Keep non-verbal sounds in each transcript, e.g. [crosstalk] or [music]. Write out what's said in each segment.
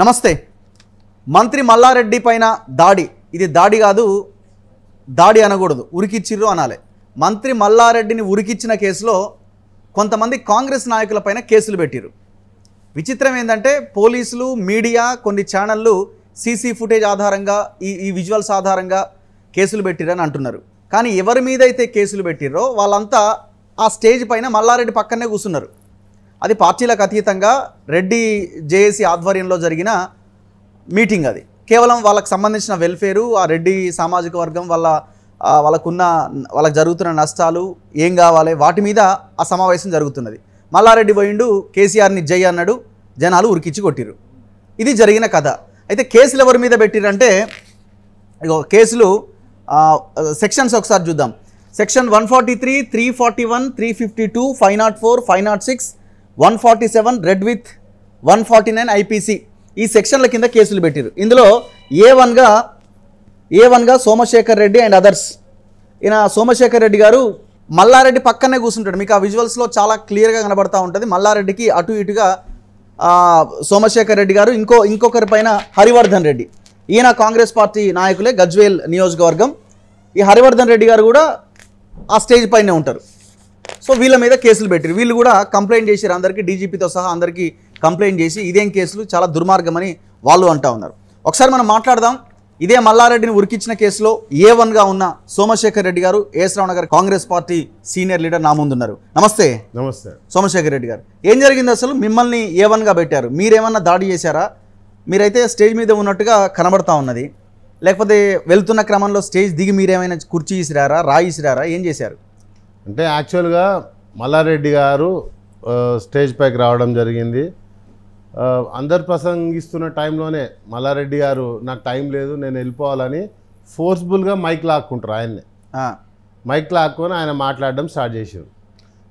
నమస్తే. మంత్రి మల్లారెడ్డి పైన దాడి. ఇది దాడి కాదు దాడి అనకూడదు. ఉరికిచ్చిర్రు అనాలి. మంత్రి మల్లారెడ్డిని ఉరికిచ్చిన కేసులో కొంతమంది కాంగ్రెస్ నాయకులపైన కేసులు పెట్టిరు విచిత్రం ఏంటంటే పోలీసులు మీడియా కొన్ని ఛానళ్ళు సీసీ ఫుటేజ్ ఆధారంగా ఈ ఈ విజువల్స్ ఆధారంగా కేసులు పెట్టిరని అంటున్నారు. కానీ ఎవరి మీద అయితే కేసులు పెట్టిర్రో వాళ్ళంతా ఆ స్టేజ్ పైన మల్లారెడ్డి పక్కనే కూర్చున్నారు. అది పార్టీలకు అతీతంగా రెడ్డి జేఏసీ ఆధ్వర్యంలో జరిగిన మీటింగ్ అది. కేవలం వాళ్ళకి సంబంధించిన వెల్ఫేరు ఆ రెడ్డి సామాజిక వర్గం వాళ్ళ వాళ్ళకున్న వాళ్ళకి జరుగుతున్న నష్టాలు ఏం కావాలి వాటి మీద ఆ సమావేశం జరుగుతున్నది. మల్లారెడ్డి పోయిండు కేసీఆర్ని జై అన్నాడు జనాలు ఉరికిచ్చి కొట్టిరు ఇది జరిగిన కథ. అయితే కేసులు ఎవరి మీద పెట్టిరంటే కేసులు సెక్షన్స్ ఒకసారి చూద్దాం. Section one forty three three forty one three fifty two five not four five not six one forty seven read with one forty nine IPC. ఈ సెక్షన్ల కింద కేసులు పెట్టారు ఇందులో ఏ వన్గా ఏ వన్గా సోమశేఖర్ రెడ్డి అండ్ అదర్స్. ఈయన సోమశేఖర్ రెడ్డి గారు మల్లారెడ్డి పక్కనే కూర్చుంటాడు మీకు ఆ విజువల్స్లో చాలా క్లియర్గా కనబడతా ఉంటుంది. మల్లారెడ్డికి అటు ఇటుగా సోమశేఖర్ రెడ్డి గారు ఇంకో ఇంకొకరి పైన హరివర్ధన్ రెడ్డి. ఈయన కాంగ్రెస్ పార్టీ నాయకులే గజ్వేల్ నియోజకవర్గం. ఈ హరివర్ధన్ రెడ్డి గారు కూడా ఆ స్టేజ్ పైనే ఉంటారు. సో వీళ్ళ మీద కేసులు పెట్టారు వీళ్ళు కూడా కంప్లైంట్ చేశారు అందరికీ డీజీపీతో సహా అందరికీ కంప్లైంట్ చేసి ఇదేం కేసులు? చాలా దుర్మార్గమని వాళ్ళు అంటా ఉన్నారు. ఒకసారి మనం మాట్లాడదాం. ఇదే మల్లారెడ్డిని ఉరికిచ్చిన కేసులో ఏ వన్గా ఉన్న సోమశేఖర్ రెడ్డి గారు AS Rao Nagar Congress party senior leader నా ముందున్నారు నమస్తే. నమస్తే. సోమశేఖర్ రెడ్డి గారు ఏం జరిగింది అసలు? మిమ్మల్ని ఏ వన్గా పెట్టారు? మీరేమన్నా దాడి చేశారా? మీరైతే స్టేజ్ మీద ఉన్నట్టుగా కనబడతా ఉన్నది. లేకపోతే వెళ్తున్న క్రమంలో స్టేజ్ దిగి మీరేమైనా కుర్చీ ఇసిరారా? రాయి ఇసిరారా? ఏం చేశారు? అంటే యాక్చువల్గా మల్లారెడ్డి గారు స్టేజ్ పైకి రావడం జరిగింది. అందరు ప్రసంగిస్తున్న టైంలోనే మల్లారెడ్డి గారు నాకు టైం లేదు నేను వెళ్ళిపోవాలని ఫోర్స్ఫుల్గా మైక్ లాక్కుంటారు ఆయన్ని. మైక్ లాక్కొని ఆయన మాట్లాడడం స్టార్ట్ చేశారు.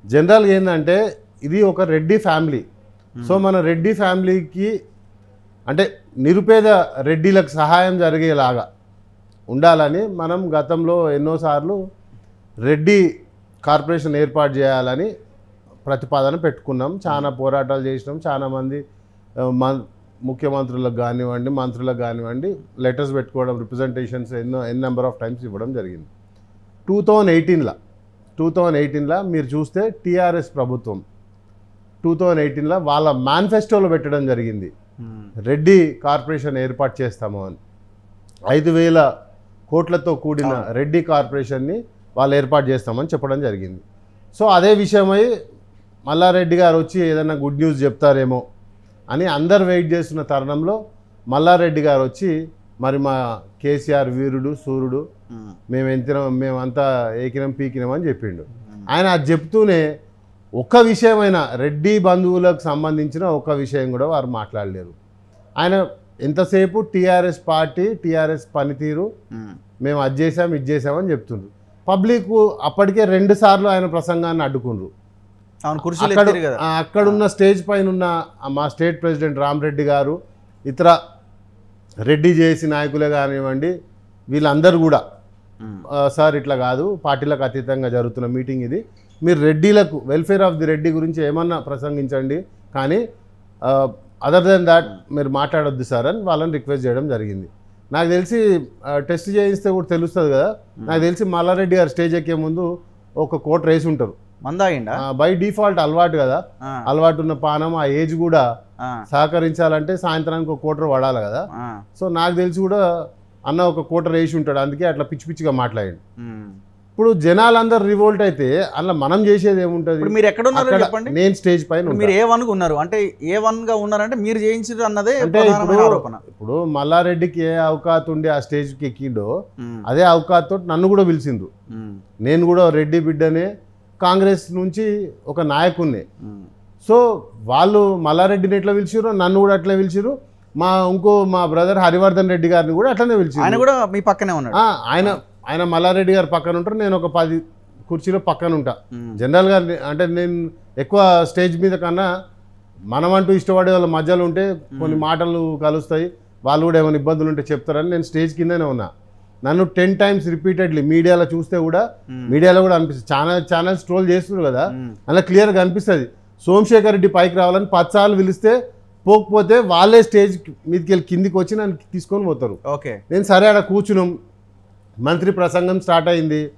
జనరల్గా ఏంటంటే ఇది ఒక రెడ్డి ఫ్యామిలీ. సో మన రెడ్డి ఫ్యామిలీకి అంటే నిరుపేద రెడ్డిలకు సహాయం జరిగేలాగా ఉండాలని మనం గతంలో ఎన్నోసార్లు రెడ్డి కార్పొరేషన్ ఏర్పాటు చేయాలని ప్రతిపాదన పెట్టుకున్నాం. చాలా పోరాటాలు చేసినాం. చాలా మంది ఆ, మన్ ముఖ్యమంత్రులకు కానివ్వండి మంత్రులకు కానివ్వండి లెటర్స్ పెట్టుకోవడం రిప్రజెంటేషన్స్ ఎన్నో ఎన్ నెంబర్ ఆఫ్ టైమ్స్ ఇవ్వడం జరిగింది. టూ థౌజండ్ ఎయిటీన్లో టూ థౌజండ్ ఎయిటీన్లో మీరు చూస్తే టీఆర్ఎస్ ప్రభుత్వం టూ థౌజండ్ ఎయిటీన్లో వాళ్ళ మేనిఫెస్టోలో పెట్టడం జరిగింది. ఉమ్, రెడ్డి కార్పొరేషన్ ఏర్పాటు చేస్తాము అని. ఐదు వేల కోట్లతో కూడిన రెడ్డి కార్పొరేషన్ని వాళ్ళు ఏర్పాటు చేస్తామని చెప్పడం జరిగింది. సో అదే విషయమై మల్లారెడ్డి గారు వచ్చి ఏదైనా గుడ్ న్యూస్ చెప్తారేమో అని అందరు వెయిట్ చేస్తున్న తరుణంలో మల్లారెడ్డి గారు వచ్చి మరి మా కేసీఆర్ వీరుడు సూర్యుడు మేము. ఎంత మేమంతా ఏకినం పీకినం అని చెప్పిండు. ఆయన అది చెప్తూనే ఒక్క విషయమైనా రెడ్డి బంధువులకు సంబంధించిన ఒక్క విషయం కూడా వారు మాట్లాడలేరు. ఆయన ఎంతసేపు టీఆర్ఎస్ పార్టీ టీఆర్ఎస్ పనితీరు మేము. అది చేసాం ఇది చేసామని చెప్తుండ్రు. పబ్లిక్ అప్పటికే రెండు సార్లు ఆయన ప్రసంగాన్ని కుర్చీలు అక్కడ అక్కడున్న స్టేజ్ పైన ఉన్న మా స్టేట్ ప్రెసిడెంట్ రామరెడ్డి గారు ఇతర రెడ్డి చేసి నాయకులే కానివ్వండి వీళ్ళందరూ కూడా సార్ ఇట్లా కాదు పార్టీలకు అతీతంగా జరుగుతున్న మీటింగ్ ఇది. మీరు రెడ్డిలకు వెల్ఫేర్ ఆఫ్ ది రెడ్డి గురించి ఏమన్నా ప్రసంగించండి కానీ అదర్ దెన్ దాట్ మీరు మాట్లాడొద్దు సార్ అని వాళ్ళని రిక్వెస్ట్ చేయడం జరిగింది. నాకు తెలిసి టెస్ట్ చేయిస్తే కూడా తెలుస్తుంది కదా. నాకు తెలిసి మల్లారెడ్డి గారు స్టేజ్ ఎక్కే ముందు ఒక కోట్ రేసి ఉంటారు. బై డిఫాల్ట్ అలవాటు కదా. అలవాటు ఉన్న పానం ఆ ఏజ్ కూడా సహకరించాలంటే సాయంత్రానికి ఒక కోటర్ పడాలి కదా. సో నాకు తెలిసి కూడా అన్న ఒక కోటర్ వేసి ఉంటాడు. అందుకే అట్లా పిచ్చి పిచ్చిగా మాట్లాడండి. ఇప్పుడు జనాలందరూ రివోల్ట్ అయితే అలా మనం చేసేది ఏముంటది? ఇప్పుడు మీరు ఎక్కడ ఉన్నారో చెప్పండి. నేను స్టేజ్ పైన. మీరు ఏ వన్ ఉన్నారు. అంటే ఏ వన్గా ఉన్నారంటే మీరు చేయించారు అన్నదే అంటే ఇప్పుడు మల్లారెడ్డికి ఏ అవకాశం ఉండి ఆ స్టేజ్కి ఎక్కిండో ఉమ్, అదే అవకాశం తోటి నన్ను కూడా పిలిచిండ్రు. ఉమ్, నేను కూడా రెడ్డి బిడ్డనే కాంగ్రెస్ నుంచి ఒక నాయకుడిని ఉమ్, సో వాళ్ళు మల్లారెడ్డిని ఎట్లా పిలిచిర్రు నన్ను కూడా అట్లే పిలిచిర్రు. మా ఇంకో మా బ్రదర్ హరివర్ధన్ రెడ్డి గారిని కూడా అట్లనే ఆయన పిలిచిర్రు కూడా మీ పక్కనే ఉన్నాడు. ఆయన ఆయన మల్లారెడ్డి గారు పక్కన ఉంటారు నేను ఒక పది కుర్చీలో పక్కన ఉంటా. జనరల్గా అంటే నేను ఎక్కువ స్టేజ్ మీద కన్నా మనం అంటూ ఇష్టపడే వాళ్ళ మధ్యలో ఉంటే కొన్ని మాటలు కలుస్తాయి వాళ్ళు కూడా ఏమైనా ఇబ్బందులు ఉంటే చెప్తారని నేను స్టేజ్ కిందనే ఉన్నా. నన్ను టెన్ టైమ్స్ రిపీటెడ్లీ మీడియాలో చూస్తే కూడా మీడియాలో కూడా అనిపిస్తుంది. ఛానల్ ఛానల్స్ ట్రోల్ చేస్తున్నారు కదా అలా క్లియర్గా అనిపిస్తుంది. సోమశేఖర్ రెడ్డి పైకి రావాలని పచ్చాలు పిలిస్తే పోకపోతే వాళ్ళే స్టేజ్ మీదకి వెళ్ళి కిందికి వచ్చి నన్ను తీసుకొని పోతారు. ఓకే. నేను సరే ఆడ కూర్చున్నాం మంత్రి ప్రసంగం స్టార్ట్ అయింది.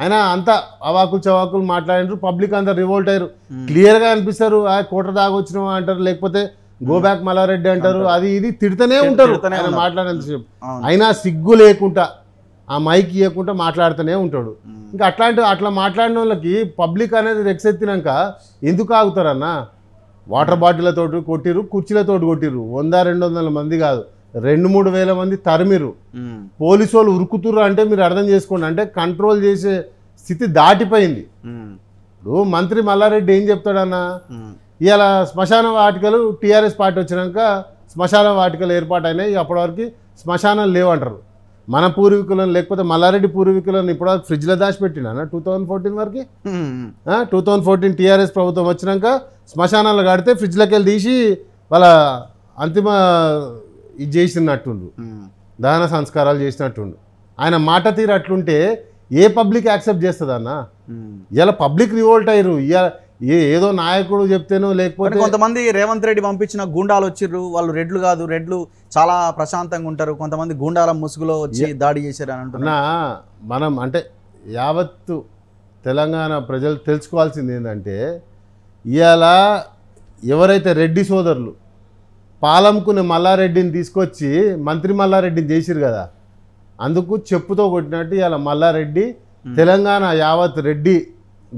ఆయన అంతా అవాకులు చవాకులు మాట్లాడినారు పబ్లిక్ అంతా రివోల్ట్ అయ్యారు. క్లియర్గా అనిపిస్తారు ఆ కోట దాగొచ్చినావా అంటారు లేకపోతే గో బ్యాక్ మల్లారెడ్డి అంటారు. అది ఇది తిడుతూనే ఉంటారు ఆయన అవును. అయినా సిగ్గు లేకుండా ఆ మైక్ ఇవ్వకుండా మాట్లాడుతూనే ఉంటాడు. ఇంకా అట్లాంటి అట్లా మాట్లాడిన వాళ్ళకి పబ్లిక్ అనేది రెక్సెత్తినాక ఎందుకు ఆగుతారన్న? వాటర్ బాటిళ్ళతోటి కొట్టిరు కుర్చీలతోటి కొట్టిరు వంద రెండు వందల మంది కాదు. రెండు మూడు వేల మంది తరిమిరు. పోలీసు వాళ్ళు ఉరుకుతుర్రు అంటే మీరు అర్థం చేసుకోండి. అంటే కంట్రోల్ చేసే స్థితి దాటిపోయింది. ఇప్పుడు మంత్రి మల్లారెడ్డి ఏం చెప్తాడన్న? ఇవాళ శ్మశాన వాటికలు టీఆర్ఎస్ పార్టీ వచ్చినాక శ్మశాన వాటికలు ఏర్పాటైనాయి అప్పటి వరకు శ్మశానాలు లేవంటారు. మన పూర్వీకులను లేకపోతే మల్లారెడ్డి పూర్వీకులను ఇప్పటివరకు ఫ్రిడ్జ్లో దాచిపెట్టినా టూ థౌజండ్ ఫోర్టీన్ వరకు? టూ థౌజండ్ ఫోర్టీన్ టీఆర్ఎస్ ప్రభుత్వం వచ్చినాక శ్మశానాలు కడితే ఫ్రిడ్జ్లోకి వెళ్ళి తీసి వాళ్ళ అంతిమ ఇది చేసినట్టుండు. దహన సంస్కారాలు చేసినట్టుండు. ఆయన మాట తీరు అట్లుంటే ఏ పబ్లిక్ యాక్సెప్ట్ చేస్తుంది అన్న. ఇలా పబ్లిక్ రివోల్ట్ అయ్యారు ఇవాళ ఏ ఏదో నాయకుడు చెప్తేనో లేకపోతే కొంతమంది రేవంత్ రెడ్డి పంపించిన గూండాలు వచ్చిర్రు. వాళ్ళు రెడ్లు కాదు. రెడ్లు చాలా ప్రశాంతంగా ఉంటారు. కొంతమంది గూండాల ముసుగులో వచ్చి దాడి చేశారు అని అంటున్నారు. అన్నా మనం అంటే యావత్తు తెలంగాణ ప్రజలు తెలుసుకోవాల్సింది ఏంటంటే ఇవాళ ఎవరైతే రెడ్డి సోదరులు పాలంకుని మల్లారెడ్డిని తీసుకొచ్చి మంత్రి మల్లారెడ్డిని చేసిరు కదా. అందుకు చెప్పుతో కొట్టినట్టు ఇవాళ మల్లారెడ్డి తెలంగాణ యావత్ రెడ్డి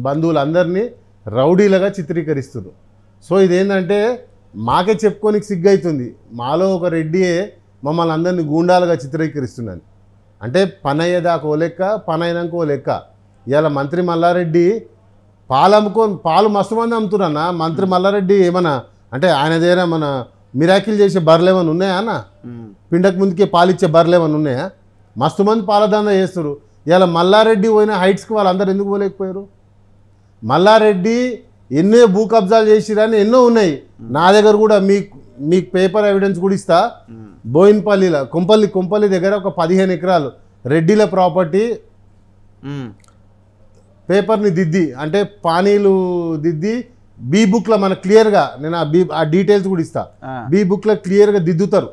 బంధువులందరినీ రౌడీలుగా చిత్రీకరిస్తున్నారు సో ఇదేంటంటే మాకే చెప్పుకోనికి సిగ్గైతుంది. మాలో ఒక రెడ్డియే మమ్మల్ని అందరినీ గూండాలుగా చిత్రీకరిస్తున్నది. అంటే పని అయ్యేదాకా ఓ లెక్క పని అయినాక ఓ లెక్క. ఇవాళ మంత్రి మల్లారెడ్డి పాలు అమ్ముకొని పాలు మస్తు మంది అమ్ముతున్నా మంత్రి మల్లారెడ్డి ఏమన్నా అంటే ఆయన దగ్గర మన మిరాకిల్ చేసే బర్రెలు ఏమైనా ఉన్నాయా అన్న? పిండకు ముందుకే పాలు ఇచ్చే బర్రెలు ఏమైనా ఉన్నాయా? మస్తు మంది పాలదందా చేస్తారు ఇలా మల్లారెడ్డి పోయిన హైట్స్కి వాళ్ళందరూ ఎందుకు పోలేకపోయారు? మల్లారెడ్డి ఎన్నో భూ కబ్జాలు చేసిరని ఎన్నో ఉన్నాయి. నా దగ్గర కూడా మీకు మీకు పేపర్ ఎవిడెన్స్ కూడా ఇస్తా. బోయిన్పల్లిలో కొంపల్లి కొంపల్లి దగ్గర ఒక పదిహేను ఎకరాలు రెడ్డిల ప్రాపర్టీ పేపర్ని దిద్ది అంటే పానీలు దిద్ది బీ బుక్లో మన క్లియర్గా నేను ఆ బీ ఆ డీటెయిల్స్ కూడా ఇస్తా. బీ బుక్లో క్లియర్గా దిద్దుతారు.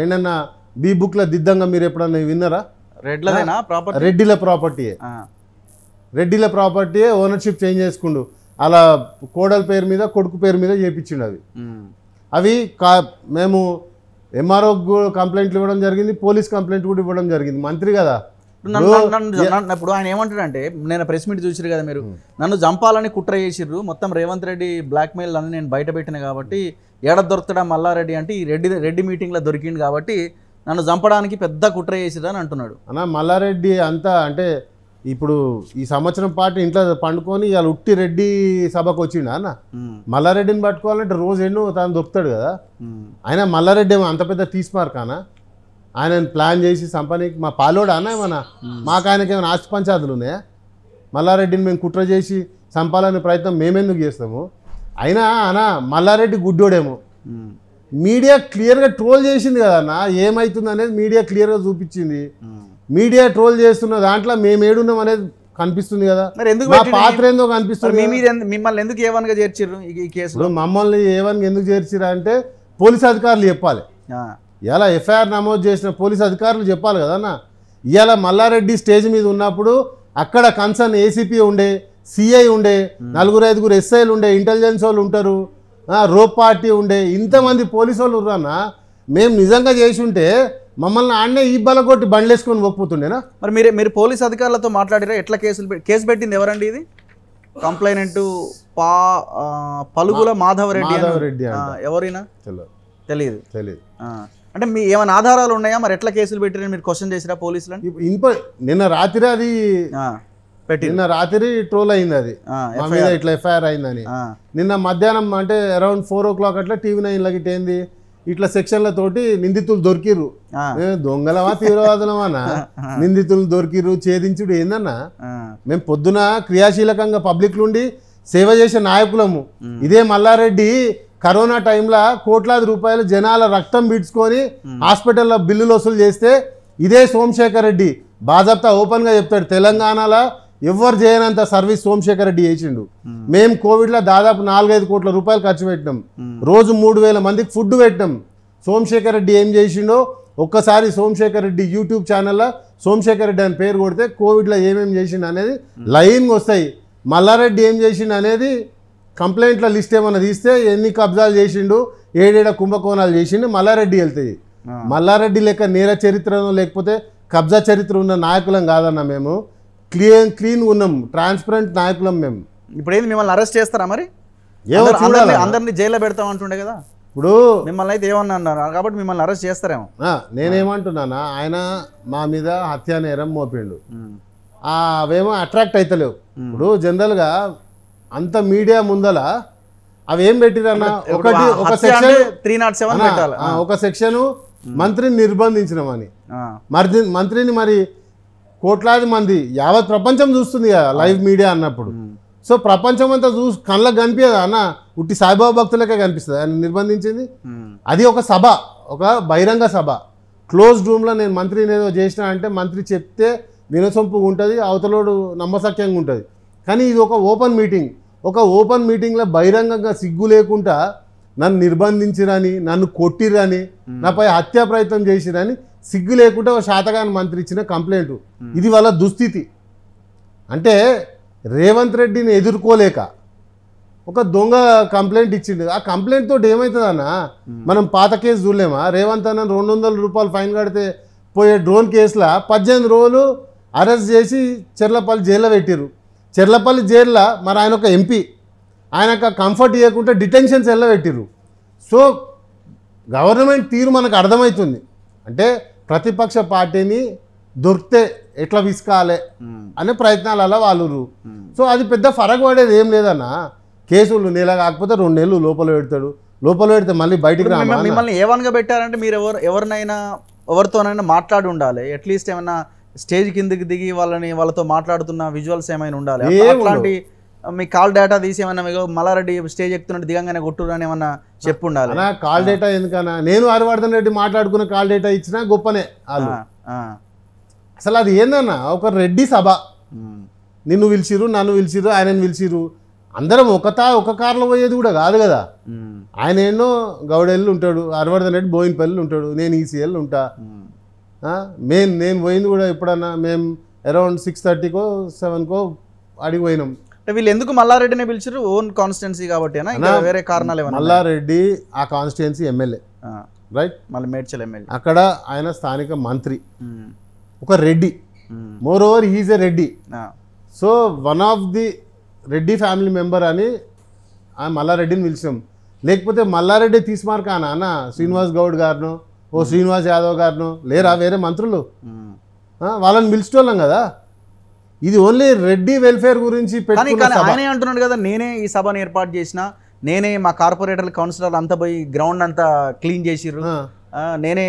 ఏంటన్నా బీ బుక్లో దిద్దంగా మీరు ఎప్పుడన్నా విన్నారా? రెడ్లదేనా రెడ్డిల ప్రాపర్టీ రెడ్డిల ప్రాపర్టీ ఓనర్షిప్ చేంజ్ చేసుకుండు. అలా కోడల పేరు మీద కొడుకు పేరు మీద చేపించిండు అవి. అవి కా మేము ఎంఆర్ఓ కంప్లైంట్లు ఇవ్వడం జరిగింది పోలీస్ కంప్లైంట్ కూడా ఇవ్వడం జరిగింది. మంత్రి కదా. ఇప్పుడు ఆయన ఏమంటాడంటే నేను ప్రెస్ మీట్ చూసిరు కదా మీరు. నన్ను చంపాలని కుట్ర చేసిర్రు. మొత్తం రేవంత్ రెడ్డి బ్లాక్ మెయిల్ అని నేను బయట పెట్టిన కాబట్టి ఏడ దొరుకుతాడా మల్లారెడ్డి అంటే ఈ రెడ్డి రెడ్డి మీటింగ్లో దొరికింది కాబట్టి నన్ను చంపడానికి పెద్ద కుట్ర చేసిర్రు అని అంటున్నాడు. అన్న మల్లారెడ్డి అంతా అంటే ఇప్పుడు ఈ సంవత్సరం పాటు ఇంట్లో పండుకొని ఇవాళ ఉట్టి రెడ్డి సభకు వచ్చిండు అన్న? ఉమ్, మల్లారెడ్డిని పట్టుకోవాలంటే రోజు ఎన్నో తాను దొరుకుతాడు కదా. ఆయన మల్లారెడ్డి ఏమో అంత పెద్ద తీసిమార్కానా ఆయన ప్లాన్ చేసి సంపనీకి మా పాలోడా అన్న ఏమన్నా? మాకు ఆయనకి ఏమైనా ఆస్తి పంచాదులు ఉన్నాయా? మల్లారెడ్డిని మేము కుట్ర చేసి చంపాలనే ప్రయత్నం మేమెందుకు చేస్తాము? అయినా అన్న మల్లారెడ్డి గుడ్డోడేమో. మీడియా క్లియర్గా ట్రోల్ చేసింది కదా అన్న? ఏమవుతుంది అనేది మీడియా క్లియర్గా చూపించింది. మీడియా ట్రోల్ చేస్తున్న దాంట్లో మేము ఏడున్నాం అనేది కనిపిస్తుంది కదా. మరి ఎందుకు? పాత్ర ఏందో కనిపిస్తుంది మిమ్మల్ని ఎందుకు ఏవన్గా చేర్చిర్రు ఈ కేసులో? మమ్మల్ని ఏవని ఎందుకు చేర్చిరా అంటే పోలీస్ అధికారులు చెప్పాలి. ఇలా ఎఫ్ఐఆర్ నమోదు చేసిన పోలీస్ అధికారులు చెప్పాలి కదన్న ఇవాళ మల్లారెడ్డి స్టేజ్ మీద ఉన్నప్పుడు అక్కడ కన్సర్న్ ఏసీపీ ఉండే సిఐ ఉండే నలుగురు ఐదుగురు ఎస్ఐలు ఉండే ఇంటెలిజెన్స్ వాళ్ళు ఉంటారు రోప్ పార్టీ ఉండే ఇంతమంది పోలీసు వాళ్ళు ఉర్రన్న మేము నిజంగా చేసి ఉంటే మమ్మల్ని ఆడనే ఈ బలగొట్టి బండ్లేసుకొని పోకపోతుండేనా? మరి మీరు మీరు పోలీస్ అధికారులతో మాట్లాడారా ఎట్లా కేసులు కేసు పెట్టింది ఎవరండి ఇది? కంప్లైనెంట్ పా పలుగుల రెడ్డి మాధవరెడ్డి అంట. ఎవరైనా? తెలియదు తెలియదు. అంటే మీ ఏమైనా ఆధారాలు ఉన్నాయా? మరి ఎట్లా కేసులు పెట్టిరని మీరు క్వశ్చన్ చేసిరా పోలీసులని? ఇప్పు- ఇంప నిన్న రాత్రి అది పెట్టి నిన్న రాత్రి ట్రోల్ అయింది అది. మా మీద ఇట్లా ఎఫ్ఐఆర్ అయిందని. నిన్న మధ్యాహ్నం అంటే అరౌండ్ ఫోర్ ఓ క్లాక్ అట్లా టీవీ నైన్ లకి ఏంది? ఇట్లా సెక్షన్లతోటి నిందితులు దొరికిర్రు. దొంగలమా తీవ్రవాదులమా అన్న? [laughs] నిందితులు దొరికిర్రు ఛేదించుడు ఏందన్నా? మేము పొద్దున క్రియాశీలకంగా పబ్లిక్ నుండి సేవ చేసే నాయకులము. ఇదే మల్లారెడ్డి కరోనా టైంలో కోట్లాది రూపాయలు జనాల రక్తం పీడ్చుకొని హాస్పిటల్లో బిల్లులు వసూలు చేస్తే ఇదే సోమశేఖర్ రెడ్డి. బాజాప్తా ఓపెన్గా చెప్తాడు తెలంగాణలో ఎవరు చేయనంత సర్వీస్ సోమశేఖర్ రెడ్డి చేసిండు. మేము. కోవిడ్లో దాదాపు నాలుగైదు కోట్ల రూపాయలు ఖర్చు పెట్టినాం. రోజు మూడు వేల మందికి ఫుడ్ పెట్టినాం. సోమశేఖర్ రెడ్డి ఏం చేసిండో ఒక్కసారి సోమశేఖర్ రెడ్డి యూట్యూబ్ ఛానల్లో సోమశేఖర్ రెడ్డి అని పేరు కొడితే కోవిడ్లో ఏమేమి చేసిండు అనేది లైన్గా వస్తాయి. మల్లారెడ్డి ఏం చేసిండు అనేది కంప్లైంట్ల లిస్ట్ ఏమన్నా తీస్తే ఎన్ని కబ్జాలు చేసిండు ఏడేడ కుంభకోణాలు చేసిండు మల్లారెడ్డి వెళ్తాయి. మల్లారెడ్డి లెక్క నేర చరిత్రను లేకపోతే కబ్జా చరిత్ర ఉన్న నాయకులం కాదన్న మేము. క్లీన్ క్లీన్ ఉన్నాం ట్రాన్స్పరెంట్ నాయకులం మేము. ఇప్పుడు ఏంది మిమ్మల్ని అరెస్ట్ చేస్తారా మరి? ఏమో అందరు- చూడాలి. అందరినీ- జైల్లో పెడతాం అంటుండే కదా. ఇప్పుడు మిమ్మల్ని అయితే ఏమన్నా అన్నారు? కాబట్టి మిమ్మల్ని అరెస్ట్ చేస్తారేమో. నేనేమంటున్నానా ఆయన మా మీద హత్యా నేరం మోపిండు అవేమో అట్రాక్ట్ అవుతలేవు ఇప్పుడు జనరల్గా అంత మీడియా ముందల అవి ఏం పెట్టిరన్న? ఒకటి ఒక సెక్షన్ త్రీ నాట్ సెవెన్ పెట్టాలి. ఒక సెక్షను మంత్రిని నిర్బంధించినామని మరి మంత్రిని మరి కోట్లాది మంది యావత్ ప్రపంచం చూస్తుంది కదా లైవ్ మీడియా అన్నప్పుడు. సో ప్రపంచం అంతా చూసి కళ్ళకు కనిపించదా అన్న? ఉట్టి సాయిబాబా భక్తులకే కనిపిస్తుంది. ఆయన నిర్బంధించింది. అది ఒక సభ ఒక బహిరంగ సభ. క్లోజ్డ్ రూమ్లో నేను మంత్రిని ఏదో చేసిన అంటే మంత్రి చెప్తే వినసొంపు ఉంటుంది అవతలోడు నమ్మసక్యంగా ఉంటుంది. కానీ ఇది ఒక ఓపెన్ మీటింగ్. ఒక ఓపెన్ మీటింగ్లో బహిరంగంగా సిగ్గు లేకుండా నన్ను నిర్బంధించిరని నన్ను కొట్టిరని నాపై హత్యా ప్రయత్నం చేసిరని సిగ్గు లేకుండా ఒక శాతగాని మంత్రి ఇచ్చిన కంప్లైంట్ ఇది వాళ్ళ దుస్థితి. అంటే రేవంత్ రెడ్డిని ఎదుర్కోలేక ఒక దొంగ కంప్లైంట్ ఇచ్చిండు. ఆ కంప్లైంట్ తోటి ఏమవుతుందన్న మనం పాత కేసు చూడలేమా? రేవంత్ అన్న రెండు వందల రూపాయలు ఫైన్ కడితే పోయే డ్రోన్ కేసులో పద్దెనిమిది రోజులు అరెస్ట్ చేసి చెర్లపల్లి జైల్లో పెట్టిరు చెర్లపల్లి జైల్లో మరి ఆయన ఒక ఎంపీ. ఆయనకు కంఫర్ట్ ఇవ్వకుండా డిటెన్షన్ సెల్లో పెట్టిరు సో గవర్నమెంట్ తీరు మనకు అర్థమవుతుంది. అంటే ప్రతిపక్ష పార్టీని దొరికితే ఎట్లా విసుకాలే అనే ప్రయత్నాలలో వాళ్ళు. సో అది పెద్ద ఫరక్ పడేది ఏం లేదన్న. కేసులు నెల కాకపోతే రెండు నెలలు లోపల పెడతాడు. లోపల పెడితే మళ్ళీ బయటికి మిమ్మల్ని- అన్న? మిమ్మల్ని ఏ వన్గా పెట్టారంటే మీరు ఎవరు ఎవరినైనా ఎవరితోనైనా మాట్లాడి ఉండాలి అట్లీస్ట్ ఏమైనా స్టేజ్ కిందకి దిగి వాళ్ళని వాళ్ళతో మాట్లాడుతున్న విజువల్స్ ఏమైనా ఉండాలి? అట్లాంటి మీ కాల్ డేటా తీసి ఏమైనా మీకు మల్లారెడ్డి స్టేజ్ ఎక్కుతున్నట్టు దిగంగానే కొట్టురు అని ఏమన్నా చెప్పు ఉండాలి? కాల్ డేటా ఎందుకన్నా? నేను హరివర్ధన్ రెడ్డి మాట్లాడుకున్న కాల్ డేటా ఇచ్చినా గొప్పనే అసలు అది ఏందన్న? ఒక రెడ్డి సభ. నిన్ను పిలిచిరు నన్ను పిలిచిరు ఆయనను పిలిచిరు అందరం ఒక తా ఒక కార్లో పోయేది కూడా కాదు కదా. ఆయన ఎన్నో గౌడెళ్ళు ఉంటాడు హరివర్ధన్ రెడ్డి బోయినపల్లి ఉంటాడు నేను ఈసీఎల్ ఉంటా. మెయిన్ నేను పోయింది కూడా ఎప్పుడన్నా మేము అరౌండ్ సిక్స్ థర్టీకో సెవెన్కో అడిగి పోయినాం. అంటే వీళ్ళు ఎందుకు మల్లారెడ్డినే పిలిచారు ఓన్ కాన్స్టిట్యున్సీ కాబట్టి వేరే కారణాలు ఏమన్నా మల్లారెడ్డి ఆ కాన్స్టిట్యున్సీ ఎమ్మెల్యే. రైట్ మళ్ళీ మేడ్చల్ ఎమ్మెల్యే. అక్కడ ఆయన స్థానిక మంత్రి. ఒక Reddy. Moreover he's a Reddy. So one of the Reddy family member అని ఆ మల్లారెడ్డిని పిలిచాం. లేకపోతే మల్లారెడ్డి తీసుమార్కా నాన్న శ్రీనివాస్ గౌడ్ గారిను ఓ శ్రీనివాస్ యాదవ్ గారిను? లేరా? వేరే మంత్రులు? వాళ్ళని పిలిచేటోళ్ళం కదా? ఇది ఓన్లీ రెడ్డి వెల్ఫేర్ గురించి. ఆయనే అంటున్నాడు కదా నేనే ఈ సభను ఏర్పాటు చేసిన నేనే మా కార్పొరేటర్లు కౌన్సిలర్ అంతా పోయి గ్రౌండ్ అంతా క్లీన్ చేసిర్రు. నేనే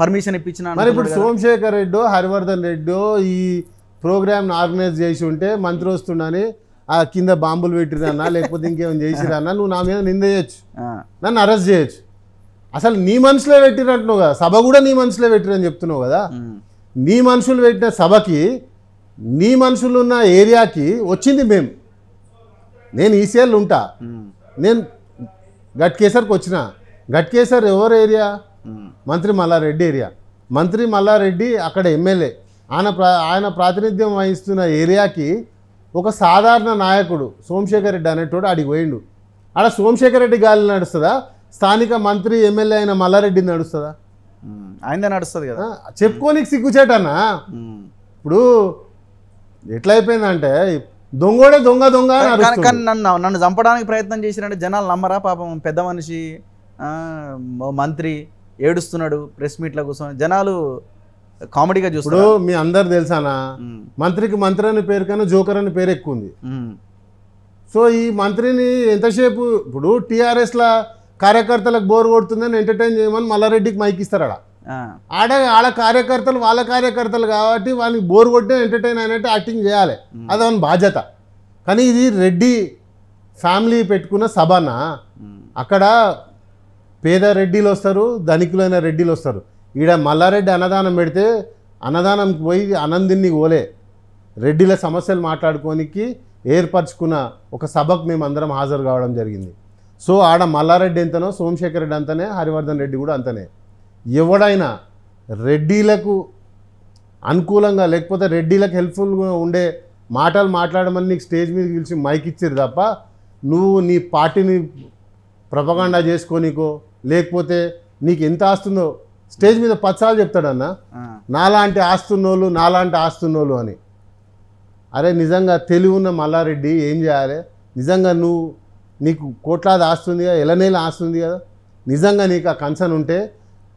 పర్మిషన్ ఇప్పించిన మరి ఇప్పుడు. సోమశేఖర్ రెడ్డో హరివర్ధన్ రెడ్డో ఈ ప్రోగ్రామ్ని ఆర్గనైజ్ చేసి ఉంటే మంత్రి వస్తుండని ఆ కింద బాంబులు పెట్టిరన్నా లేకపోతే ఇంకేమైనా చేసిరన్నా నువ్వు నా మీద నింద చేయొచ్చు. నన్ను అరెస్ట్ చేయొచ్చు. అసలు నీ మనసులో పెట్టినట్టున్నావు కదా. సభ కూడా నీ మనసులో పెట్టిరని చెప్తున్నావు కదా. నీ మనుషులు పెట్టిన సభకి నీ మనుషులు ఉన్న ఏరియాకి వచ్చింది మేము నేను ఈసీఎల్ ఉంటా. నేను గట్కేసర్కి వచ్చిన. గట్కేసర్ ఎవరు ఏరియా? మంత్రి మల్లారెడ్డి ఏరియా. మంత్రి మల్లారెడ్డి అక్కడ ఎమ్మెల్యే. ఆయన ప్రా ఆయన ప్రాతినిధ్యం వహిస్తున్న ఏరియాకి ఒక సాధారణ నాయకుడు సోమశేఖర్ రెడ్డి అనేటోడు అడిగి పోయిండు. ఆడ సోమశేఖర్ రెడ్డి గాలి నడుస్తుందా? స్థానిక మంత్రి ఎమ్మెల్యే అయిన మల్లారెడ్డి నడుస్తుందా? ఉమ్, ఆయనదే నడుస్తుంది కదా. చెప్పుకోనికి సిగ్గుచేటన్నా. ఇప్పుడు ఎట్లయిపోయిందంటే దొంగోడే దొంగ దొంగ కానీ- నన్ను నన్ను చంపడానికి ప్రయత్నం చేసిరంటే జనాలు నమ్మరా పాపం పెద్ద మనిషి మంత్రి ఏడుస్తున్నాడు ప్రెస్ మీట్ల కోసం. జనాలు కామెడీగా చూస్తారు మీ అందరు తెలుసానా? మంత్రికి మంత్రి అని పేరు కన్నా జోకర్ అని పేరు ఎక్కువ ఉంది. సో ఈ మంత్రిని ఎంతసేపు ఇప్పుడు టీఆర్ఎస్ల కార్యకర్తలకు బోర్ కొడుతుందని ఎంటర్టైన్ చేయమని మల్లారెడ్డికి మైక్ ఇస్తారు ఆడ ఆడ ఆడ కార్యకర్తలు వాళ్ళ కార్యకర్తలు కాబట్టి వాళ్ళకి బోర్ కొట్టే ఎంటర్టైన్ అయినట్టు యాక్టింగ్ చేయాలి. అది వాళ్ళ బాధ్యత. కానీ ఇది రెడ్డి ఫ్యామిలీ పెట్టుకున్న సభన? అక్కడ పేద రెడ్డిలు వస్తారు ధనికులైన రెడ్డిలు వస్తారు. ఈడ మల్లారెడ్డి అన్నదానం పెడితే అన్నదానంకి పోయి అనందిన్ని పోలే రెడ్డిల సమస్యలు మాట్లాడుకోనికి ఏర్పరచుకున్న ఒక సభకు మేము అందరం హాజరు కావడం జరిగింది. సో ఆడ మల్లారెడ్డి ఎంతనో సోమశేఖర్ రెడ్డి అంతనే హరివర్ధన్ రెడ్డి కూడా అంతనే. ఎవడైనా రెడ్డిలకు అనుకూలంగా లేకపోతే రెడ్డిలకు హెల్ప్ఫుల్గా ఉండే మాటలు మాట్లాడమని నీకు స్టేజ్ మీద పిలిచి మైక్ ఇచ్చారు తప్ప నువ్వు నీ పార్టీని ప్రపగాండా చేసుకోనికో లేకపోతే నీకు ఎంత ఆస్తుందో స్టేజ్ మీద పచ్చాలు చెప్తాడన్న. నాలాంటి ఆస్తున్నోళ్ళు నాలాంటి ఆస్తున్నోళ్ళు అని. అరే నిజంగా తెలివి ఉన్న మల్లారెడ్డి ఏం చేయాలి? నిజంగా నువ్వు నీకు కోట్లాది ఆస్తుంది కదా ఎలనేల ఆస్తుంది కదా. నిజంగా నీకు ఆ కన్సర్న్ ఉంటే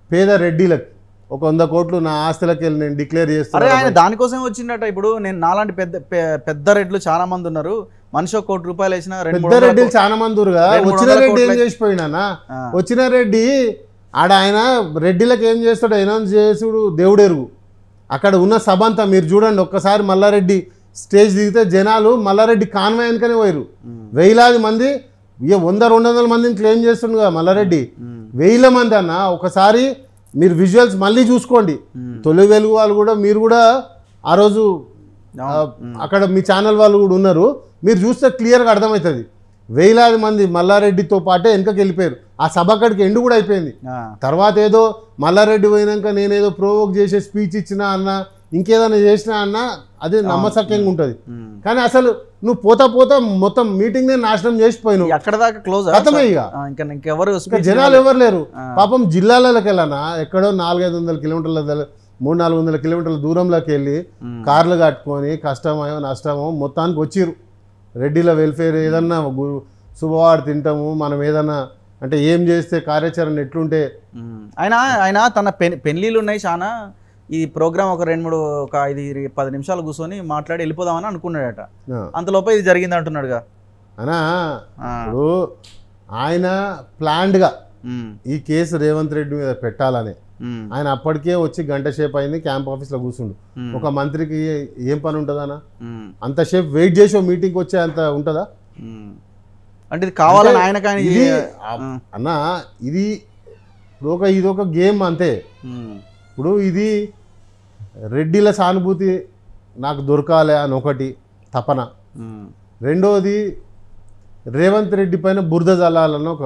పేద రెడ్డిలకు ఒక వంద కోట్లు నా ఆస్తులకి వెళ్ళి నేను డిక్లేర్ అరే ఆయన చేస్తాను దానికోసం వచ్చిండట. ఇప్పుడు నేను నాలాంటి పెద్ద పెద్ద రెడ్లు చాలా మంది ఉన్నారు. మనిషి ఒక కోటి రూపాయలు వేసిన పెద్ద రెడ్డిలు చాలా మంది వచ్చిన రెడ్డి ఏం ఆ, వచ్చిన రెడ్డి ఆడ ఆయన రెడ్డిలకు ఏం చేస్తాడు అనౌన్స్ చేసుడు దేవుడు ఎరుగు. అక్కడ ఉన్న సభ అంతా మీరు చూడండి ఒక్కసారి మల్లారెడ్డి స్టేజ్ దిగితే జనాలు మల్లారెడ్డి కాన్వాయ్ అనుకనే పోయారు వేలాది మంది ఇక వంద రెండు వందల మందిని క్లెయిమ్ చేస్తుండు కదా మల్లారెడ్డి. వేల మంది అన్న ఒకసారి మీరు విజువల్స్ మళ్ళీ చూసుకోండి. తొలి వెలుగు వాళ్ళు కూడా మీరు కూడా ఆ రోజు అక్కడ మీ ఛానల్ వాళ్ళు కూడా ఉన్నారు. మీరు చూస్తే క్లియర్గా అర్థమవుతుంది. వేలాది మంది మల్లారెడ్డితో పాటే వెనకకి వెళ్ళిపోయారు. ఆ సభ అక్కడికి ఎండు కూడా అయిపోయింది. తర్వాత ఏదో మల్లారెడ్డి పోయినాక నేనేదో ప్రోవోక్ చేసే స్పీచ్ ఇచ్చినా అన్న ఇంకేదైనా చేసినా అన్న అది నమ్మసక్యంగా ఉంటుంది. కానీ అసలు నువ్వు పోతా పోతా మొత్తం మీటింగ్ నాశనం చేసిపోయినావు. అక్కడ దాకా క్లోజ్ ఇక. ఇంకెవరు speech జనాలు ఎవరు లేరు. పాపం జిల్లాలకు వెళ్ళానా? ఎక్కడో నాలుగైదు వందల కిలోమీటర్ల మూడు నాలుగు వందల కిలోమీటర్ల దూరంలోకి వెళ్ళి. కార్లు కట్టుకొని కష్టమో నష్టమో మొత్తానికి వచ్చిర్రు. రెడ్డిల వెల్ఫేర్ ఏదన్నా శుభవార్త తింటాము మనం ఏదన్నా అంటే ఏం చేస్తే కార్యాచరణ ఎట్లుంటే. ఆయన ఆయన తన పెన్ పెళ్ళిళ్ళు ఉన్నాయి చాలా ఈ ప్రోగ్రామ్ ఒక రెండు మూడు ఒక ఐదు పది నిమిషాలు కూర్చొని మాట్లాడి వెళ్ళిపోదామని అనుకున్నాడట. అంతలోపే ఇది జరిగింది అంటున్నాడుగా. అనా. ఇప్పుడు ఆయన ప్లాన్డ్గా ఈ కేసు రేవంత్ రెడ్డి మీద పెట్టాలని. ఆయన అప్పటికే వచ్చి గంట సేపు అయింది క్యాంప్ ఆఫీస్లో కూర్చుండు. ఒక మంత్రికి ఏం పని ఉంటుందన్నా ఉమ్, అంతసేపు వెయిట్ చేసి మీటింగ్కి వచ్చే అంత ఉంటుందా. అంటే ఇది కావాలని ఆయన కానీ ఇది. అన్న ఇది ఇప్పుడు ఒక ఇది ఒక గేమ్ అంతే. ఇప్పుడు ఇది రెడ్డిల సానుభూతి నాకు దొరకాలి అని ఒకటి తపన. రెండోది రేవంత్ రెడ్డి పైన బురద జల్లాలని ఒక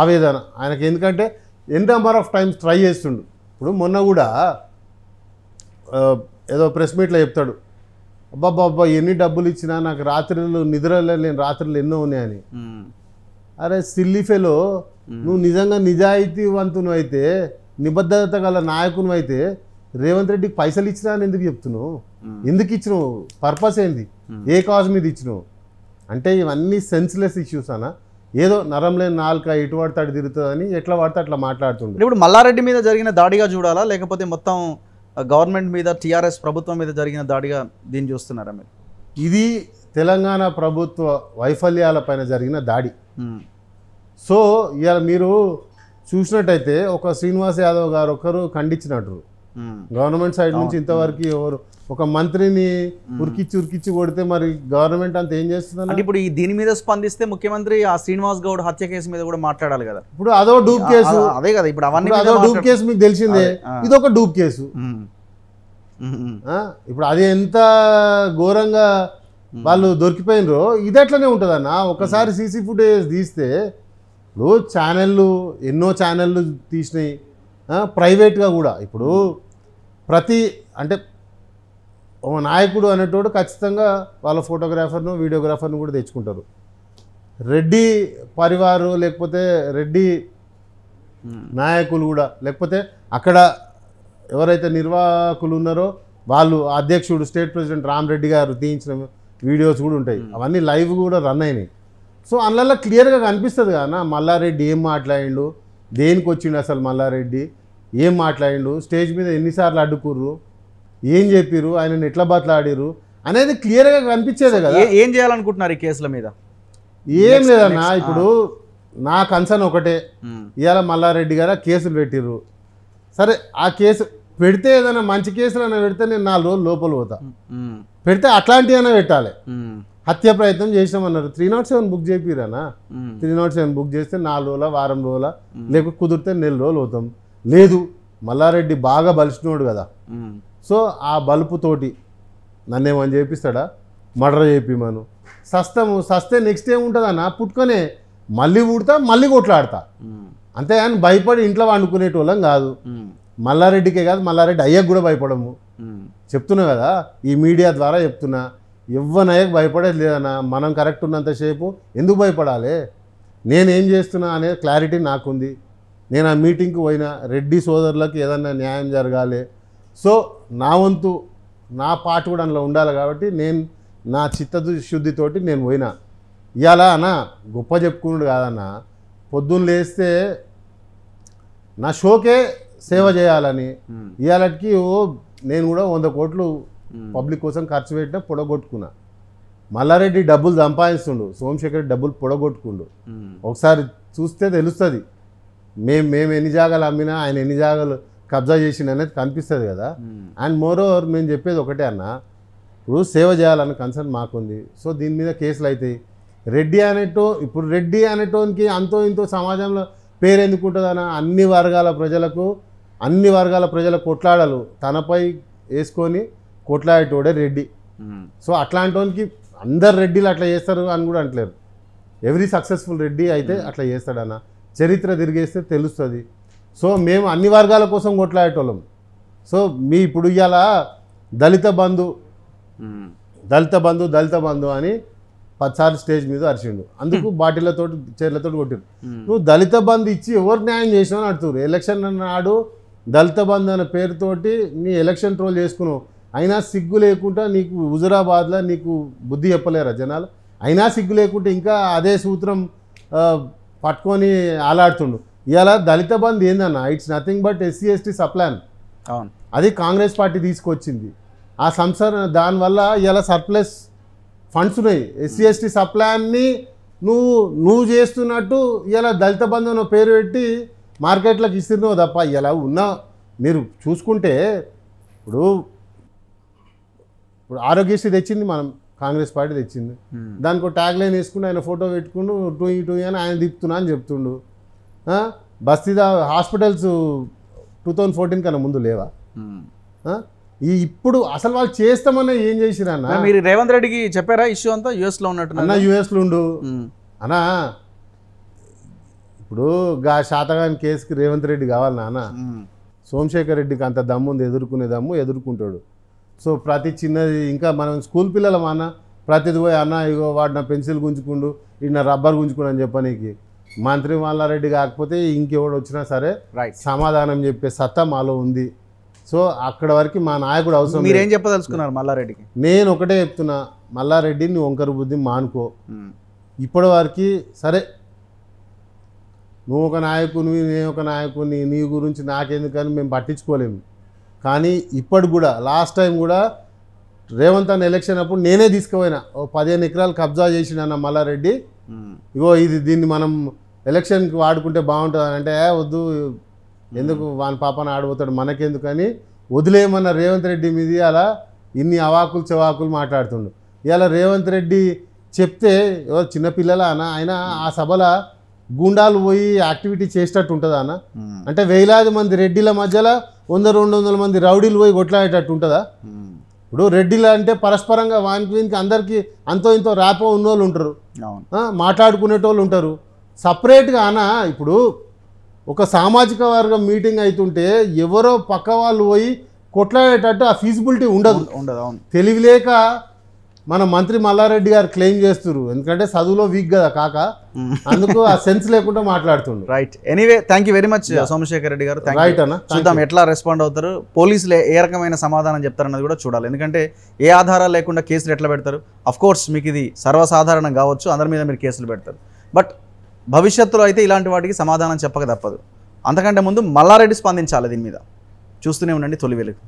ఆవేదన. ఆయనకి ఎందుకంటే N number of times try చేస్తుండు. ఇప్పుడు మొన్న కూడా ఏదో ప్రెస్ మీట్లో చెప్తాడు. అబ్బాబ్బా అబ్బా ఎన్ని డబ్బులు ఇచ్చినా నాకు రాత్రులు నిద్రలో లేని రాత్రులు ఎన్నో ఉన్నాయని. అరే సిల్లీ ఫెలో నువ్వు నిజంగా నిజాయితీవంతును అయితే నిబద్ధత గల నాయకును అయితే రేవంత్ రెడ్డికి పైసలు ఇచ్చినా అని ఎందుకు చెప్తున్నావు. ఎందుకు ఇచ్చినావు? పర్పస్ ఏంది? ఏ కాజ్ మీద ఇచ్చినావు? అంటే ఇవన్నీ సెన్స్లెస్ ఇష్యూస్ అన్న. ఏదో నరం లేని నాలుక ఎటు పడితే అటు తిరుగుతుందని ఎట్లా పడితే అట్లా మాట్లాడుతుండే. ఇప్పుడు మల్లారెడ్డి మీద జరిగిన దాడిగా చూడాలా? లేకపోతే మొత్తం గవర్నమెంట్ మీద టీఆర్ఎస్ ప్రభుత్వం మీద జరిగిన దాడిగా దీన్ని చూస్తున్నారా మీరు? ఇది తెలంగాణ ప్రభుత్వ వైఫల్యాల పైన జరిగిన దాడి. సో ఇవాళ మీరు చూసినట్టయితే ఒక శ్రీనివాస్ యాదవ్ గారు ఒకరు ఖండించినట్టు. గవర్నమెంట్ సైడ్ నుంచి ఇంతవరకు ఎవరు ఒక మంత్రిని ఉరికిచ్చి ఉరికిచ్చి కొడితే మరి గవర్నమెంట్ అంత ఏం చేస్తుందన్న? అంటే ఇప్పుడు ఈ దీని మీద స్పందిస్తే ముఖ్యమంత్రి ఆ శ్రీనివాస్ గౌడ్ హత్య కేసు మీద కూడా మాట్లాడాలి కదా. ఇప్పుడు అదో డూప్ కేసు. అదే కదా ఇప్పుడు అవన్నీ అదో డూప్ కేసు మీకు తెలిసిందే. ఇది ఒక డూప్ కేసు? ఇప్పుడు అది ఎంత ఘోరంగా వాళ్ళు దొరికిపోయినరో ఇది అట్లనే ఉంటుందన్న. ఒకసారి సీసీ ఫుటేజ్ తీస్తే ఇప్పుడు ఛానళ్ళు ఎన్నో ఛానళ్ళు తీసినాయి. ప్రైవేట్గా కూడా. ఇప్పుడు ప్రతి అంటే ఒక నాయకుడు అనేటోడు ఖచ్చితంగా వాళ్ళ ఫోటోగ్రాఫర్ను వీడియోగ్రాఫర్ను కూడా తెచ్చుకుంటారు. రెడ్డి పరివారు లేకపోతే రెడ్డి నాయకులు కూడా లేకపోతే అక్కడ ఎవరైతే నిర్వాహకులు ఉన్నారో వాళ్ళు అధ్యక్షుడు స్టేట్ ప్రెసిడెంట్ రామరెడ్డి గారు తీయించిన వీడియోస్ కూడా ఉంటాయి. అవన్నీ లైవ్ కూడా రన్ అయినాయి. సో అందులో క్లియర్గా కనిపిస్తుంది కదా మల్లారెడ్డి ఏం మాట్లాడిండు? దేనికి వచ్చిండు అసలు మల్లారెడ్డి? ఏం మాట్లాడిండు? స్టేజ్ మీద ఎన్నిసార్లు అడ్డుకుర్రు? ఏం చెప్పిర్రు? ఆయనను ఎట్లా బతలాడిరు అనేది క్లియర్గా కనిపించేదే కదా. ఏ- చేయాలనుకుంటున్నారు ఈ కేసుల మీద? ఏం లేదన్నా ఇప్పుడు నా కన్సర్న్ ఒకటే. ఇవాళ మల్లారెడ్డి గారు కేసులు పెట్టిర్రు. సరే ఆ కేసు పెడితే ఏదైనా మంచి కేసులు అయినా పెడితే నేను నాలుగు రోజులు లోపల పోతా. పెడితే అట్లాంటివి అయినా పెట్టాలి. హత్య ప్రయత్నం చేసినామన్నారు. త్రీ నాట్ సెవెన్ బుక్ చేపిరానా? త్రీ నాట్ సెవెన్ బుక్ చేస్తే నాలుగు రోజుల వారం రోజుల లేకపోతే కుదిరితే నెల రోజులు అవుతాం లేదు మల్లారెడ్డి బాగా బలిసినోడు కదా. సో ఆ బలుపుతోటి నన్ను ఏమని చేపిస్తాడా? మర్డర్ చేపిమను. సస్తము సస్తే నెక్స్ట్ ఏముంటుందన్న పుట్టుకొనే మళ్ళీ పుడతా మళ్ళీ కొట్లాడతా. అంతే అని భయపడి ఇంట్లో వండుకునేటోళ్ళం కాదు. మల్లారెడ్డికే కాదు మల్లారెడ్డి అయ్యకు కూడా భయపడము. చెప్తున్నా కదా ఈ మీడియా ద్వారా చెప్తున్నా. ఎవ్వనయ్యకు భయపడేది లేదన్నా మనం కరెక్ట్ ఉన్నంతసేపు ఎందుకు భయపడాలి? నేనేం చేస్తున్నా అనే క్లారిటీ నాకుంది. నేను ఆ మీటింగ్కి పోయినా రెడ్డి సోదరులకు ఏదన్నా న్యాయం జరగాలి. సో నా వంతు నా పాట కూడా అందులో ఉండాలి కాబట్టి నేను నా చిత్తశుద్ధితోటి నేను పోయినా. ఇవాళ అన్న గొప్ప చెప్పుకున్నాడు కాదన్న. పొద్దున్న లేస్తే నా షోకే సేవ చేయాలని. ఇవాళకి నేను కూడా వంద కోట్లు పబ్లిక్ కోసం ఖర్చు పెట్టినా పొడగొట్టుకున్నా. మల్లారెడ్డి డబ్బులు సంపాదిస్తుండు. సోమశేఖర్ డబ్బులు పొడగొట్టుకుండు. ఒకసారి చూస్తే తెలుస్తుంది. మేము మేము ఎన్ని జాగాలు అమ్మినా ఆయన ఎన్ని జాగాలు కబ్జా చేసిండు అనేది కనిపిస్తుంది కదా. అండ్ మోర్ ఓవర్ మేము చెప్పేది ఒకటే అన్న ఇప్పుడు సేవ చేయాలన్న కన్సర్న్ మాకుంది. సో దీని మీద కేసులు అవుతాయి రెడ్డి అనేటో ఇప్పుడు రెడ్డి అనేటోనికి అంతో ఇంతో సమాజంలో పేరు ఎందుకు ఉంటుందన్న అన్ని వర్గాల ప్రజలకు అన్ని వర్గాల ప్రజల కొట్లాడలు తనపై వేసుకొని కొట్లాడేటోడే రెడ్డి. సో అట్లాంటి అందరు రెడ్డిలు అట్లా చేస్తారు అని కూడా అంటలేరు. ఎవ్రీ సక్సెస్ఫుల్ రెడ్డి అయితే అట్లా చేస్తాడన్న. చరిత్ర తిరిగేస్తే తెలుస్తుంది. సో మేము అన్ని వర్గాల కోసం కొట్లాడేటోళ్ళం. సో మీ ఇప్పుడు ఇవాళ దళిత బంధు. దళిత బంధు దళిత బంధు అని పదిసార్లు స్టేజ్ మీద అరిచిండు. అందుకు బాటిళ్ళతో చీరలతో కొట్టిరు. ఉమ్, నువ్వు దళిత బంధు ఇచ్చి ఎవరు న్యాయం చేసినావు అని అడుగుతారు ఎలక్షన్ నాడు దళిత బంధు అనే పేరుతోటి నీ ఎలక్షన్ ట్రోల్ చేసుకున్నావు. అయినా సిగ్గు లేకుండా నీకు హుజురాబాద్లో నీకు బుద్ధి చెప్పలేరా జనాలు? అయినా సిగ్గు లేకుంటే ఇంకా అదే సూత్రం పట్టుకొని ఆలాడుతుండు. ఇవాళ దళిత బంధు ఏందన్న? It's nothing but SC ST subplan అవును. అది కాంగ్రెస్ పార్టీ తీసుకొచ్చింది. ఆ సంసార దానివల్ల ఇలా సర్ప్లస్ ఫండ్స్ ఉన్నాయి. ఎస్సీ ఎస్టీ సప్లాన్ని నువ్వు నువ్వు చేస్తున్నట్టు ఇలా దళిత బంధు అనే పేరు పెట్టి మార్కెట్లకు ఇస్తున్నావు తప్ప ఇలా ఉన్న మీరు చూసుకుంటే ఇప్పుడు ఇప్పుడు ఆరోగ్యశ్రీ తెచ్చింది మనం. కాంగ్రెస్ పార్టీ తెచ్చింది. దానికి ఒక ట్యాగ్ లైన్ వేసుకుని ఆయన ఫోటో పెట్టుకుండు టూ టూ అని ఆయన తిప్పుతున్నా అని చెప్తుండు? బస్తీదా హాస్పిటల్స్ టూ థౌజండ్ ఫోర్టీన్ కన్నా ముందు లేవా? ఈ ఇప్పుడు అసలు వాళ్ళు చేస్తామన్నా ఏం చేసిరన్న మరి రేవంత్ రెడ్డికి చెప్పారా ఇష్యూ అంతా? యుఎస్లో అన్న యుఎస్లో ఉండు. అన్నా ఇప్పుడు గా శాతగాని కేసుకి రేవంత్ రెడ్డి కావాలి నాన్న. సోమశేఖర్ రెడ్డికి అంత దమ్ముంది ఎదుర్కొనే దమ్ము ఎదుర్కొంటాడు. సో ప్రతి చిన్నది ఇంకా మనం స్కూల్ పిల్లలం అన్న ప్రతిది పోయి అన్న ఇగో వాడు నా పెన్సిల్ గుంజుకుండు ఇది నా రబ్బర్ గుంజుకుండు అని చెప్పనీకి. మంత్రి మల్లారెడ్డి కాకపోతే ఇంకెవడు వచ్చినా సరే సమాధానం చెప్పే సత్తా మాలో ఉంది. సో అక్కడ వరకు మా నాయకుడు అవసరం. మీరేం చెప్పదలుచుకున్నారు మల్లారెడ్డికి? నేను ఒకటే చెప్తున్నా మల్లారెడ్డి నువ్వు వంకర బుద్ధి మానుకో. ఉమ్, ఇప్పటి వరకు సరే నువ్వు ఒక నాయకునివి నేను ఒక నాయకుని నీ గురించి నాకెందుకని మేము పట్టించుకోలేము. కానీ ఇప్పటి కూడా లాస్ట్ టైం కూడా రేవంత్ అన్న ఎలక్షన్ అప్పుడు నేనే తీసుకుపోయినా. ఓ పదిహేను ఎకరాలు కబ్జా చేసిన మల్లారెడ్డి. ఇగో ఇది దీన్ని మనం ఎలక్షన్కి వాడుకుంటే బాగుంటుంది అని అంటే "ఏ, వద్దు ఎందుకు వాని పాపన ఆడిపోతాడు మనకెందుకని వదిలేయమన్న రేవంత్ రెడ్డి మీద అలా ఇన్ని అవాకులు చవాకులు మాట్లాడుతుండు. ఇవాళ రేవంత్ రెడ్డి చెప్తే ఎవరు చిన్నపిల్లల అన్న ఆయన ఆ సభల గుండాలు పోయి యాక్టివిటీ చేసేటట్టు ఉంటుందా అన్న? అంటే వేలాది మంది రెడ్డిల మధ్యలో వంద రెండు వందల మంది రౌడీలు పోయి కొట్లాడేటట్టు ఉంటుందా? ఇప్పుడు రెడ్డిలు అంటే పరస్పరంగా వానికి వీనికి అందరికీ అంతో ఇంతో ర్యాపో ఉన్నోళ్ళు ఉంటారు. మాట్లాడుకునేటోళ్ళు ఉంటారు. సపరేట్గా అన్న ఇప్పుడు ఒక సామాజిక వర్గం మీటింగ్ అవుతుంటే ఎవరో పక్క వాళ్ళు పోయి కొట్లాడేటట్టు ఆ ఫీజిబిలిటీ ఉండదు. ఉండదు తెలివిలేక మన మంత్రి మల్లారెడ్డి గారు క్లెయిమ్ చేస్తున్నారు ఎందుకంటే చదువులో వీక్ కదా కాక. అందుకు ఆ సెన్స్ లేకుండా మాట్లాడుతుండ్రు right anyway thank you very much Somashekar Reddy గారు. రైట్ అన్న. చూద్దాం ఎట్లా రెస్పాండ్ అవుతారు. పోలీసులు ఏ రకమైన సమాధానం చెప్తారన్నది కూడా చూడాలి. ఎందుకంటే ఏ ఆధారాలు లేకుండా కేసులు ఎట్లా పెడతారు? అఫ్ కోర్స్ మీకు ఇది సర్వసాధారణం కావచ్చు. అందరి మీద మీరు కేసులు పెడతారు. బట్ భవిష్యత్తులో అయితే ఇలాంటి వాటికి సమాధానం చెప్పక తప్పదు. అంతకంటే ముందు మల్లారెడ్డి స్పందించాలి దీని మీద. చూస్తూనే ఉండండి తొలి వెలుగు.